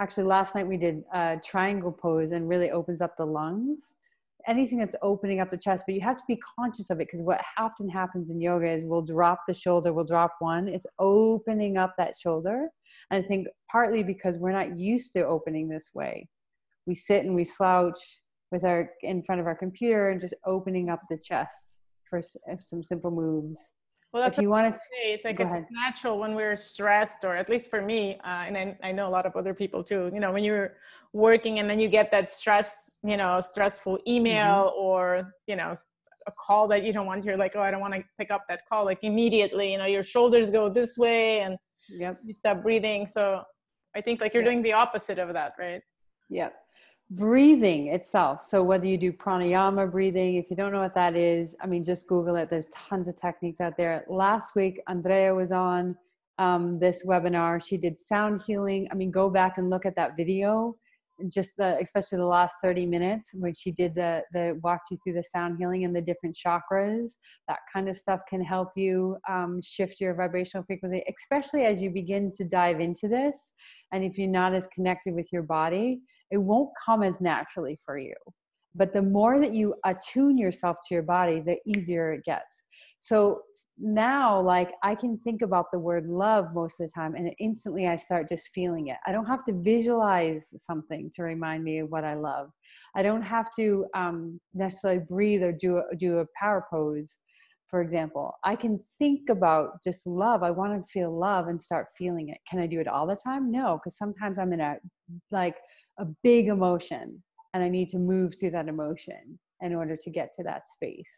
actually, last night we did a triangle pose and really opens up the lungs anything that's opening up the chest, but you have to be conscious of it because what often happens in yoga is we'll drop the shoulder, we'll drop one. It's opening up that shoulder. And I think partly because we're not used to opening this way. We sit and we slouch with our in front of our computer and just opening up the chest for some simple moves. Well, that's if you want to say. It's like it's ahead. natural when we're stressed, or at least for me, uh, and I, I, know a lot of other people too. You know, when you're working and then you get that stress, you know, stressful email mm-hmm. or you know, a call that you don't want. You're like, oh, I don't want to pick up that call. Like immediately, you know, your shoulders go this way, and yep. you stop breathing. So I think like you're yep. doing the opposite of that, right? Yep breathing itself. So whether you do pranayama breathing if you don't know what that is i mean just google it. There's tons of techniques out there. Last week andrea was on um, this webinar. She did sound healing. I mean go back and look at that video. Just the especially the last 30 minutes when she did the the walked you through the sound healing and the different chakras that kind of stuff can help you um, shift your vibrational frequency especially as you begin to dive into this. And if you're not as connected with your body it won't come as naturally for you. But the more that you attune yourself to your body, the easier it gets. So now, like, I can think about the word love most of the time, and instantly I start just feeling it. I don't have to visualize something to remind me of what I love. I don't have to um, necessarily breathe or do a, do a power pose for example i can think about just love i want to feel love and start feeling it can i do it all the time no because sometimes i'm in a like a big emotion and i need to move through that emotion in order to get to that space.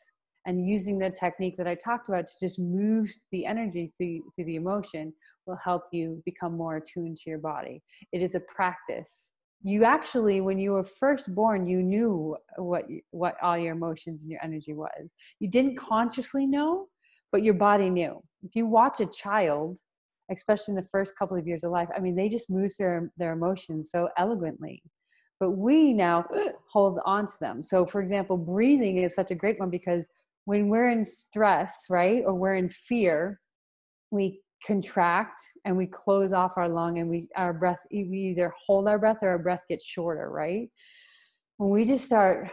And using the technique that i talked about to just move the energy through, through the emotion will help you become more attuned to your body. It is a practice. You actually when you were first born you knew what what all your emotions and your energy was. You didn't consciously know but your body knew. If you watch a child especially in the first couple of years of life i mean they just move their their emotions so elegantly. But we now (clears throat) hold on to them. So for example breathing is such a great one because when we're in stress right or we're in fear we contract and we close off our lung and we our breath we either hold our breath or our breath gets shorter right? When we just start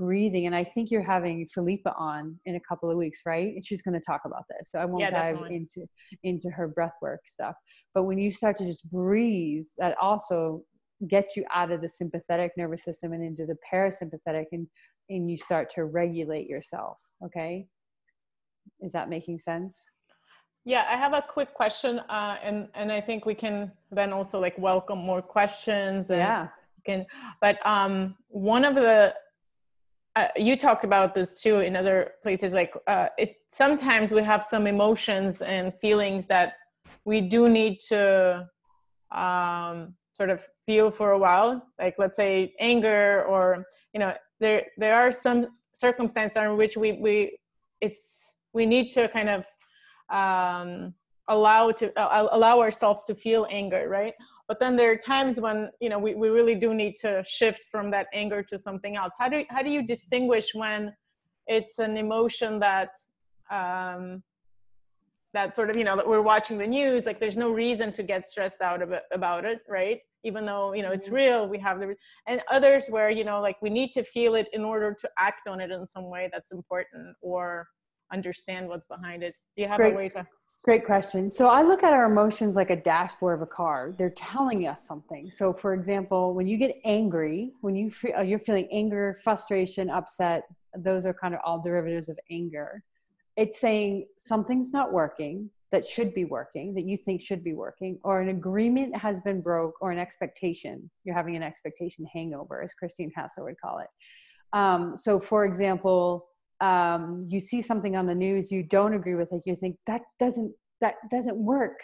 breathing and i think you're having philippa on in a couple of weeks right and she's going to talk about this so i won't yeah, dive definitely. into into her breath work stuff but when you start to just breathe that also gets you out of the sympathetic nervous system and into the parasympathetic and and you start to regulate yourself okay is that making sense yeah, I have a quick question, uh, and and I think we can then also like welcome more questions. And yeah. Can but um, one of the uh, you talked about this too in other places. Like uh, it sometimes we have some emotions and feelings that we do need to um, sort of feel for a while. Like let's say anger, or you know, there there are some circumstances in which we we it's we need to kind of um, allow to uh, allow ourselves to feel anger right but then there are times when you know we, we really do need to shift from that anger to something else how do how do you distinguish when it's an emotion that um, that sort of you know that we're watching the news like there's no reason to get stressed out about it right even though you know it's Mhm. real we have the re- and others where you know like we need to feel it in order to act on it in some way that's important or understand what's behind it do you have Great. a way to Great question. So I look at our emotions like a dashboard of a car. They're telling us something. So, for example, when you get angry, when you feel uh, you're feeling anger, frustration, upset, those are kind of all derivatives of anger. It's saying something's not working that should be working, that you think should be working, or an agreement has been broke, or an expectation. You're having an expectation hangover, as Christine Hassler would call it. Um, so, for example, um, you see something on the news you don't agree with it you think that doesn't that doesn't work.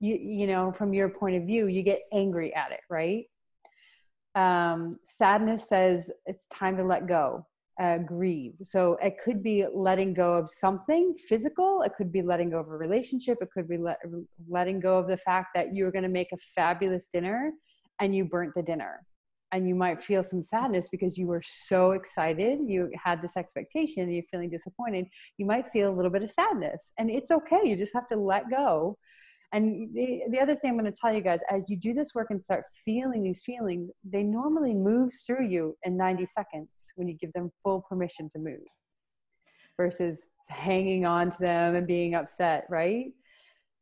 You you know from your point of view you get angry at it right? Um, sadness says it's time to let go uh, grieve. So it could be letting go of something physical it could be letting go of a relationship it could be let, letting go of the fact that you were going to make a fabulous dinner and you burnt the dinner and you might feel some sadness because you were so excited you had this expectation and you're feeling disappointed you might feel a little bit of sadness and it's okay you just have to let go. And the, the other thing i'm going to tell you guys as you do this work and start feeling these feelings they normally move through you in 90 seconds when you give them full permission to move versus hanging on to them and being upset right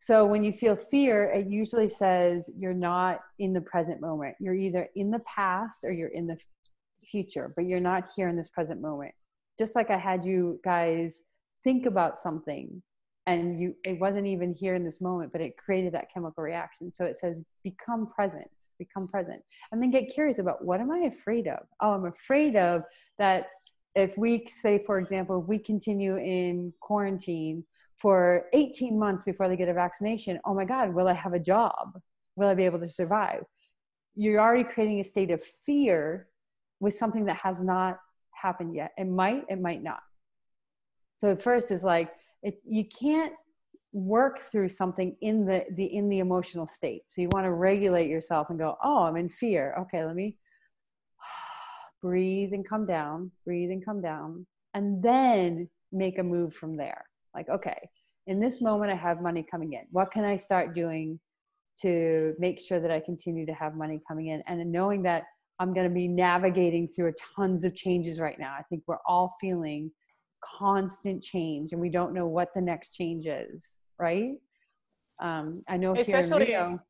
so when you feel fear, it usually says you're not in the present moment. You're either in the past or you're in the future, but you're not here in this present moment. Just like I had you guys think about something and you it wasn't even here in this moment, but it created that chemical reaction. So it says become present, become present. And then get curious about what am I afraid of? Oh, I'm afraid of that if we say for example, if we continue in quarantine for 18 months before they get a vaccination oh my god will i have a job? Will i be able to survive? You're already creating a state of fear with something that has not happened yet. It might it might not. So first is like it's you can't work through something in the the in the emotional state. So you want to regulate yourself and go oh i'm in fear. Okay let me (sighs) breathe and come down breathe and come down and then make a move from there like okay in this moment i have money coming in. What can i start doing to make sure that i continue to have money coming in? And knowing that i'm going to be navigating through a tons of changes right now i think we're all feeling constant change and we don't know what the next change is right? Um, i know in Especially- Rio,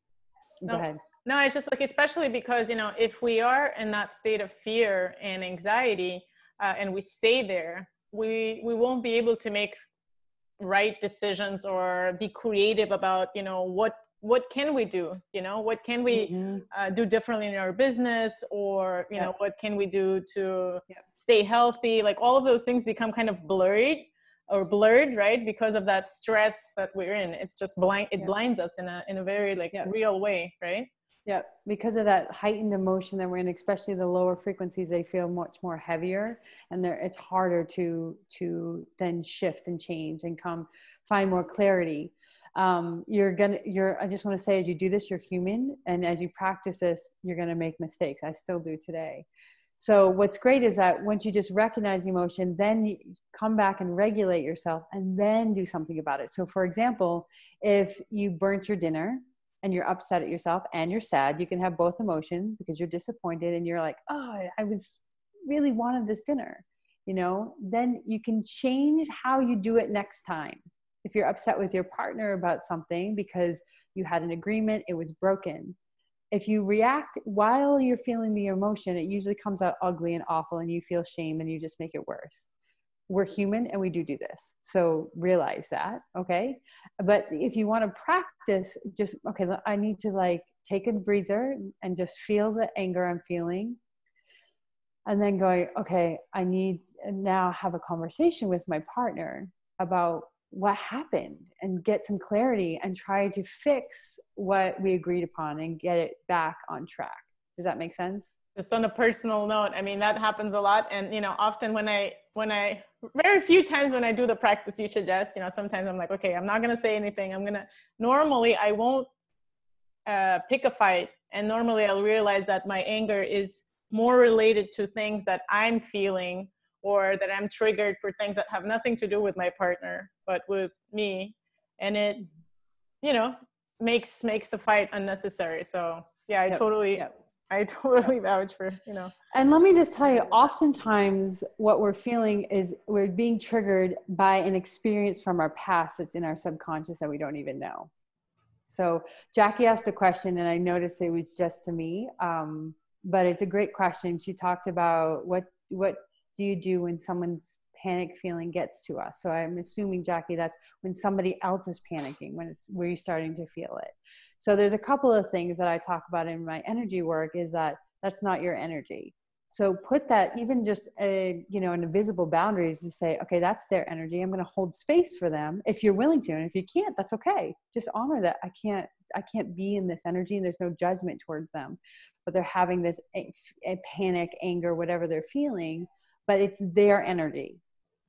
No. go ahead. No, it's just like especially because you know if we are in that state of fear and anxiety uh, and we stay there, we we won't be able to make right decisions or be creative about you know what what can we do you know what can we Mhm. uh, do differently in our business or you Yeah. know what can we do to Yep. stay healthy like all of those things become kind of blurry or blurred right because of that stress that we're in it's just blind it Yep. blinds us in a in a very like real way right Yeah, because of that heightened emotion that we're in, especially the lower frequencies, they feel much more heavier, and it's harder to to then shift and change and come find more clarity. Um, you're gonna, you're. I just want to say, as you do this, you're human, and as you practice this, you're gonna make mistakes. I still do today. So what's great is that once you just recognize emotion, then you come back and regulate yourself, and then do something about it. So, for example, if you burnt your dinner and you're upset at yourself and you're sad you can have both emotions because you're disappointed and you're like oh i was really wanted this dinner you know? Then you can change how you do it next time. If you're upset with your partner about something because you had an agreement it was broken. If you react while you're feeling the emotion it usually comes out ugly and awful and you feel shame and you just make it worse we're human and we do do this. So realize that okay? But if you want to practice just okay i need to like take a breather and just feel the anger i'm feeling. And then going okay i need now have a conversation with my partner about what happened and get some clarity and try to fix what we agreed upon and get it back on track. Does that make sense just on a personal note i mean that happens a lot. And you know often when i when i very few times when i do the practice you suggest you know sometimes i'm like okay i'm not going to say anything. I'm going to normally i won't uh, pick a fight. And normally i'll realize that my anger is more related to things that i'm feeling or that i'm triggered for things that have nothing to do with my partner but with me. And it you know makes makes the fight unnecessary. So yeah, I Yep, totally, yep. I (laughs) totally vouch for you know. And let me just tell you, oftentimes what we're feeling is we're being triggered by an experience from our past that's in our subconscious that we don't even know. So Jackie asked a question, and I noticed it was just to me, um, but it's a great question. She talked about what what do you do when someone's panic feeling gets to us? So I'm assuming Jackie, that's when somebody else is panicking, when it's where you're starting to feel it. So there's a couple of things that I talk about in my energy work. Is that that's not your energy so put that even just a you know an invisible boundaries to say okay that's their energy i'm going to hold space for them if you're willing to and if you can't that's okay just honor that i can't i can't be in this energy and there's no judgment towards them but they're having this eh, a, a panic anger whatever they're feeling but it's their energy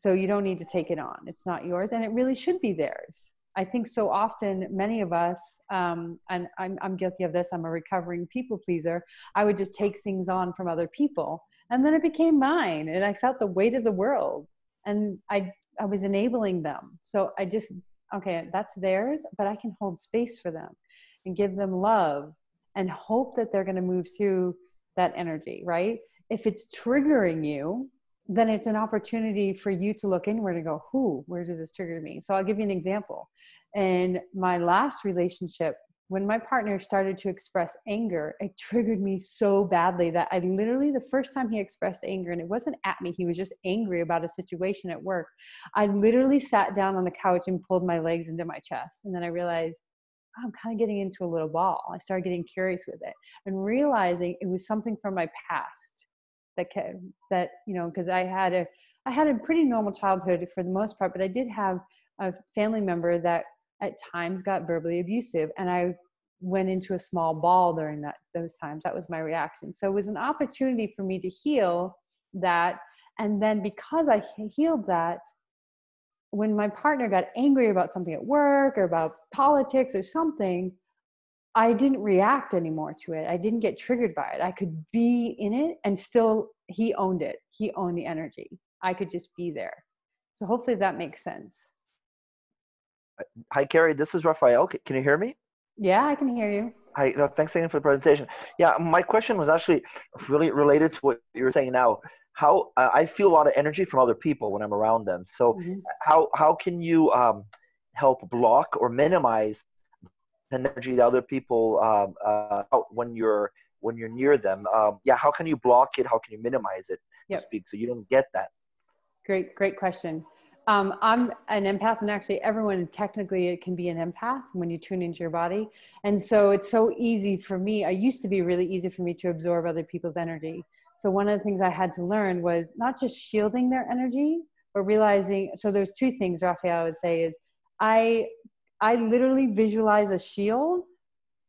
so you don't need to take it on it's not yours and it really should be theirs I think so often, many of us, um, and I'm, I'm guilty of this, I'm a recovering people pleaser, I would just take things on from other people. And then it became mine, and I felt the weight of the world. And I, I was enabling them. So I just, okay, that's theirs, but I can hold space for them and give them love and hope that they're going to move through that energy, right? If it's triggering you, then it's an opportunity for you to look inward and go, who, where does this trigger me? So I'll give you an example. In my last relationship, when my partner started to express anger, it (laughs) triggered me so badly that I literally, the first time he expressed anger, and it wasn't at me, he was just angry about a situation at work. I literally sat down on the couch and pulled my legs into my chest. And then I realized, oh, I'm kind of getting into a little ball. I started getting curious with it and realizing it was something from my past that that you know because i had a i had a pretty normal childhood for the most part but i did have a family member that at times got verbally abusive and i went into a small ball during that those times. That was my reaction. So it was an opportunity for me to heal that and then because i healed that when my partner got angry about something at work or about politics or something I didn't react anymore to it. I didn't get triggered by it. I could be in it and still, he owned it. He owned the energy. I could just be there. So hopefully that makes sense. Hi, Kerri. This is Raphael. Can you hear me? Yeah, I can hear you. Hi. No, thanks again for the presentation. Yeah, my question was actually really related to what you were saying now. How uh, I feel a lot of energy from other people when I'm around them. So, mm-hmm. how how can you um, help block or minimize energy that other people um, uh, when you're when you're near them. Um, yeah, how can you block it? How can you minimize it? Yep. speak so you don't get that. Great, great question. Um, I'm an empath, and actually, everyone technically it can be an empath when you tune into your body. And so it's so easy for me. I used to be really easy for me to absorb other people's energy. So one of the things I had to learn was not just shielding their energy, but realizing. So there's two things, Raphael, I would say is I I literally visualize a shield,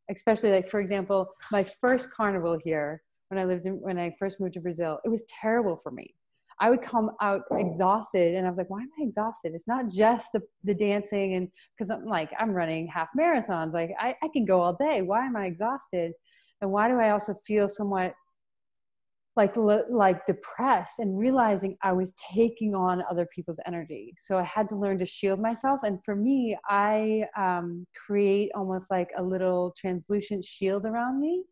especially like for example, my first carnival here when I lived in when I first moved to Brazil, it was terrible for me. I would come out exhausted and I was like, why am I exhausted? It's not just the, the dancing and because I'm like, I'm running half marathons. Like I, I can go all day. Why am I exhausted? And why do I also feel somewhat like like depressed and realizing I was taking on other people's energy. So I had to learn to shield myself. And for me, I um, create almost like a little translucent shield around me.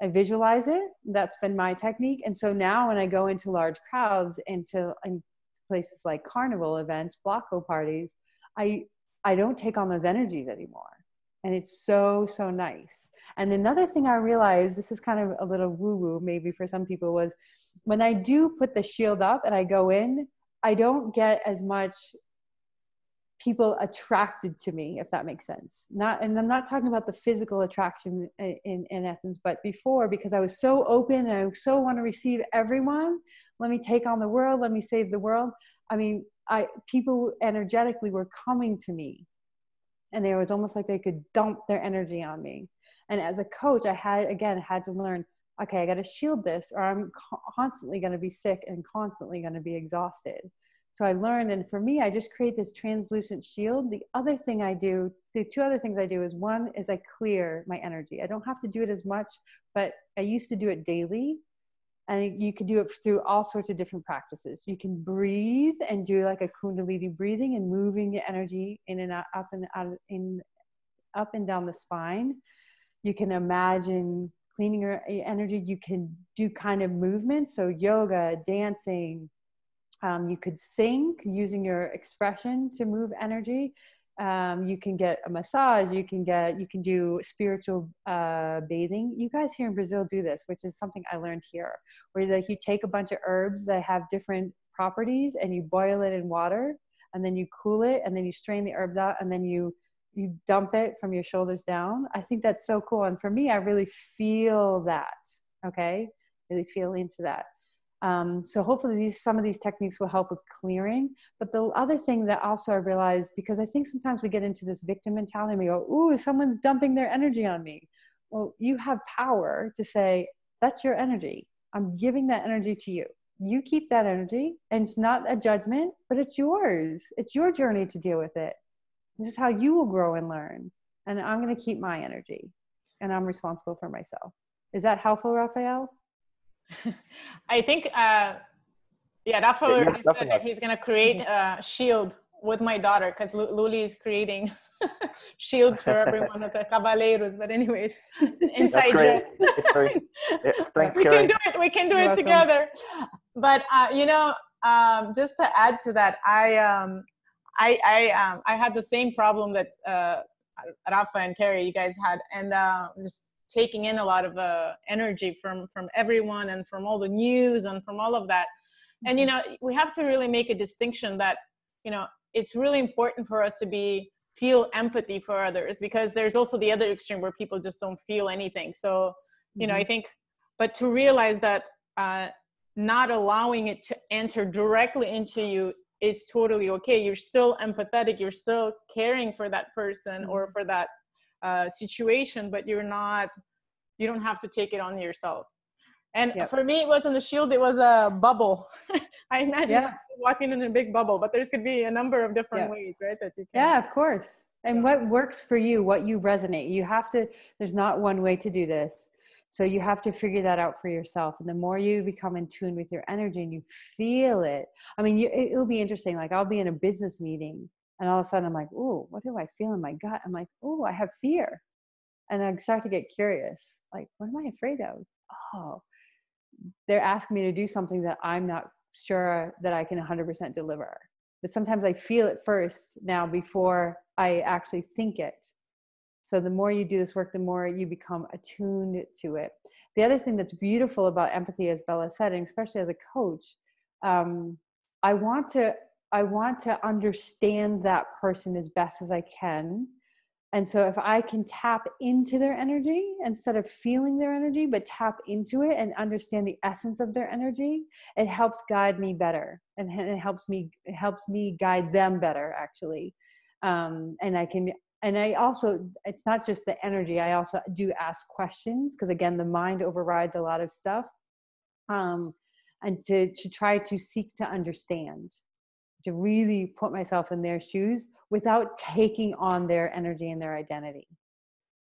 I visualize it. That's been my technique. And so now when I go into large crowds, into, into places like carnival events, bloco parties, I I don't take on those energies anymore. And it's so so nice. And another thing I realized, this is kind of a little woo woo maybe for some people, was when I do put the shield up and I go in, I don't get as much people attracted to me if that makes sense. Not and i'm not talking about the physical attraction in, in, essence but before because i was so open and i so want to receive everyone. Let me take on the world. Let me save the world. I mean i people energetically were coming to me and there was almost like they could dump their energy on me. And as a coach i had again had to learn okay i got to shield this or i'm constantly going to be sick and constantly going to be exhausted. So i learned and for me i just create this translucent shield. The other thing i do the two other things i do is one is i clear my energy. I don't have to do it as much but i used to do it daily and you can do it through all sorts of different practices you can breathe and do like a kundalini breathing and moving the energy in and out up and out in up and down the spine You can imagine cleaning your energy. You can do kind of movements, so yoga, dancing. Um, you could sing using your expression to move energy. Um, you can get a massage. You can get you can do spiritual uh, bathing. You guys here in Brazil do this, which is something I learned here, where like you take a bunch of herbs that have different properties and you boil it in water and then you cool it and then you strain the herbs out and then you you dump it from your shoulders down. I think that's so cool. And for me, I really feel that. Okay, really feel into that. Um, so hopefully these some of these techniques will help with clearing. But the other thing that also I realized because I think sometimes we get into this victim mentality and we go, "Ooh, someone's dumping their energy on me." Well, you have power to say, "That's your energy. I'm giving that energy to you." You keep that energy, and it's not a judgment, but it's yours. It's your journey to deal with it. This is how you will grow and learn. And I'm going to keep my energy, and I'm responsible for myself. Is that helpful, Raphael? (laughs) I think, uh, yeah, Rafa yeah, said that he's going to create a shield with my daughter because Luli is creating (laughs) shields for everyone of the caballeros. But anyways, (laughs) inside joke. yeah, thanks, we can do it. We can do You're it welcome. together. But uh, you know, um, just to add to that, I um, I I um, I had the same problem that uh, Rafa and Kerri you guys had, and uh, just taking in a lot of uh, energy from from everyone and from all the news and from all of that and you mm-hmm. know we have to really make a distinction that you know it's really important for us to be feel empathy for others because there's also the other extreme where people just don't feel anything so you know mm-hmm. i think but to realize that uh, not allowing it to enter directly into you is totally okay you're still empathetic you're still caring for that person mm-hmm. or for that uh, situation, but you're not, you don't have to take it on yourself. And yep. for me, it wasn't a shield, it was a bubble. (laughs) I imagine yeah. walking in a big bubble, but there's could be a number of different ways, right? That you can. Yeah, of course. And what works for you, what you resonate. You have to, there's not one way to do this. So you have to figure that out for yourself. And the more you become in tune with your energy and you feel it, I mean, you, it'll be interesting. Like I'll be in a business meeting and all of a sudden I'm like, oh, what do I feel in my gut? I'm like, oh, I have fear. And I start to get curious. Like, what am I afraid of? Oh, they're asking me to do something that I'm not sure that I can 100% deliver. But sometimes I feel it first now before I actually think it. So the more you do this work, the more you become attuned to it. The other thing that's beautiful about empathy, as Bella said, and especially as a coach, um, I want to I want to understand that person as best as I can. And so if I can tap into their energy instead of feeling their energy, but tap into it and understand the essence of their energy, it helps guide me better. And it helps me it helps me guide them better actually. Um, and I can and I also it's not just the energy, I also do ask questions because again the mind overrides a lot of stuff. Um, and to to try to seek to understand to really put myself in their shoes without taking on their energy and their identity.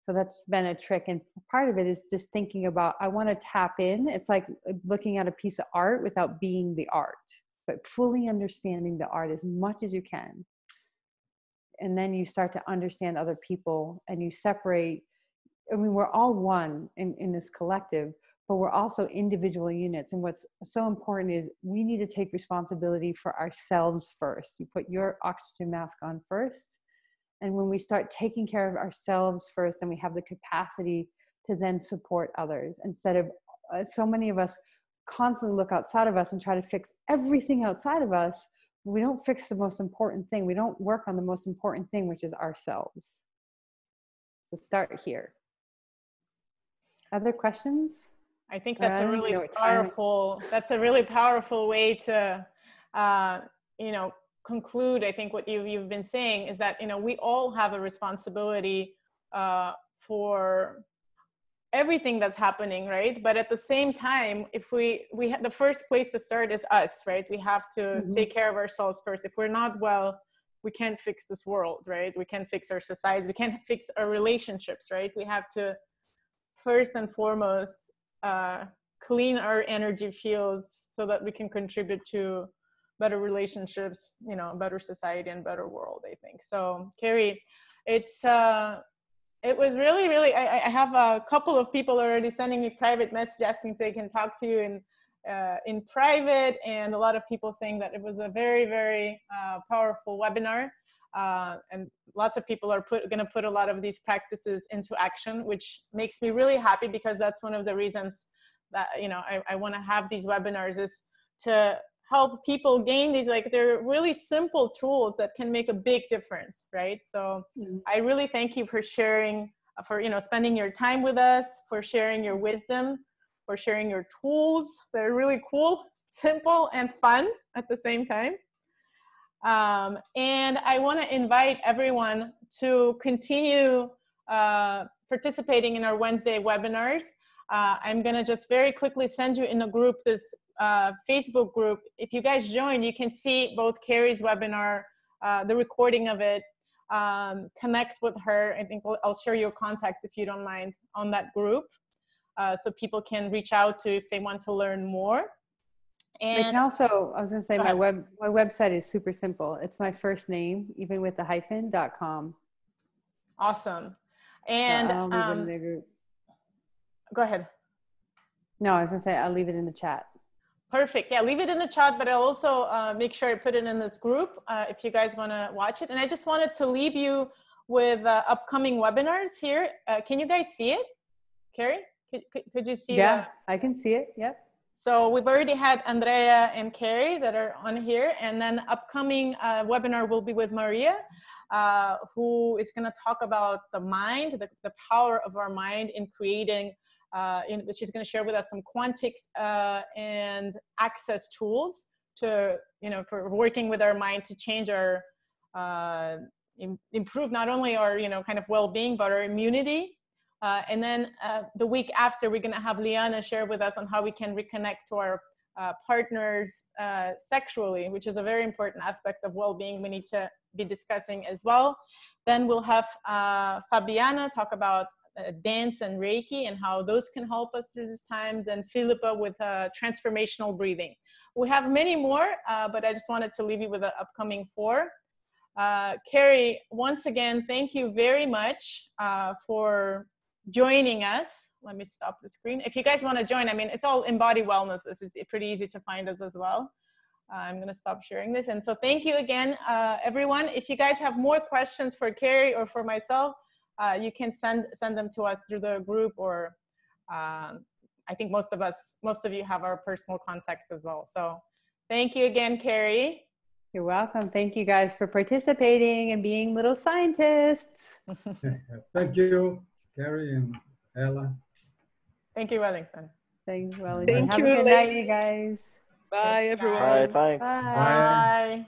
So that's been a trick. And part of it is just thinking about, I want to tap in. It's like uh, looking at a piece of art without being the art, but fully understanding the art as much as you can. And then you start to understand other people and you separate. I mean, we're all one in, in this collective, but we're also individual units. And what's so important is we need to take responsibility for ourselves first. You put your oxygen mask on first. And when we start taking care of ourselves first, then we have the capacity to then support others instead of uh, so many of us constantly look outside of us and try to fix everything outside of us. We don't fix the most important thing. We don't work on the most important thing, which is ourselves. So start here. Other questions? I think that's a really powerful. That's a really powerful way to, uh, you know, conclude. I think what you you've been saying is that you know we all have a responsibility uh, for everything that's happening, right? But at the same time, if we we ha- the first place to start is us, right? We have to mm-hmm. take care of ourselves first. If we're not well, we can't fix this world, right? We can't fix our societies. We can't fix our relationships, right? We have to first and foremost uh, clean our energy fields so that we can contribute to better relationships you know better society and better world i think so kerri it's uh it was really, really. I, I have a couple of people already sending me private message asking if they can talk to you in uh, in private, and a lot of people saying that it was a very, very uh, powerful webinar. Uh, and lots of people are going to put a lot of these practices into action, which makes me really happy because that's one of the reasons that you know I, I want to have these webinars is to help people gain these like they're really simple tools that can make a big difference right? So mm-hmm. i really thank you for sharing for you know spending your time with us for sharing your wisdom for sharing your tools. They're really cool simple and fun at the same time um, and i want to invite everyone to continue uh, participating in our wednesday webinars uh, i'm going to just very quickly send you in a group this uh, Facebook group. If you guys join, you can see both Kerri's webinar, uh, the recording of it, um, connect with her. I think we'll, I'll share your contact if you don't mind on that group. Uh, so people can reach out to if they want to learn more. And they can also, I was gonna say my web, my website is super simple. It's my first name, even with the hyphen dot com. Awesome. And um, go ahead. No, I was gonna say I'll leave it in the chat. Perfect. Yeah, leave it in the chat, but I'll also uh, make sure I put it in this group uh, if you guys want to watch it. And I just wanted to leave you with uh, upcoming webinars here. Uh, can you guys see it? Kerri, could, could, could you see Yeah, the... I can see it. Yep. So we've already had Andrea and Kerri that are on here. And then upcoming uh, webinar will be with Maria, uh, who is going to talk about the mind, the, the power of our mind in creating uh, in, she's going to share with us some quantic uh, and access tools to, you know, for working with our mind to change our, uh, Im- improve not only our, you know, kind of well-being, but our immunity. Uh, and then uh, the week after, we're going to have Liana share with us on how we can reconnect to our uh, partners sexually, which is a very important aspect of well-being we need to be discussing as well. Then we'll have Fabiana talk about uh, dance and Reiki and how those can help us through this time. Then Philippa with uh, transformational breathing. We have many more, uh, but I just wanted to leave you with the upcoming four. Uh, Kerri, once again, thank you very much uh, for joining us. Let me stop the screen. If you guys want to join, I mean, it's all Imbody Wellness. This is pretty easy to find us as well. Uh, I'm going to stop sharing this. And so thank you again, uh, everyone. If you guys have more questions for Kerri or for myself, uh, you can send send them to us through the group or um, I think most of us, most of you have our personal contacts as well. So thank you again, Kerri. You're welcome. Thank you guys for participating and being little scientists. (laughs) thank you, Kerri and Ella. Thank you, Wellington. Thank you, Wellington. Thank Have you, a good night, you guys. Bye, everyone. Bye, thanks. Bye. Bye.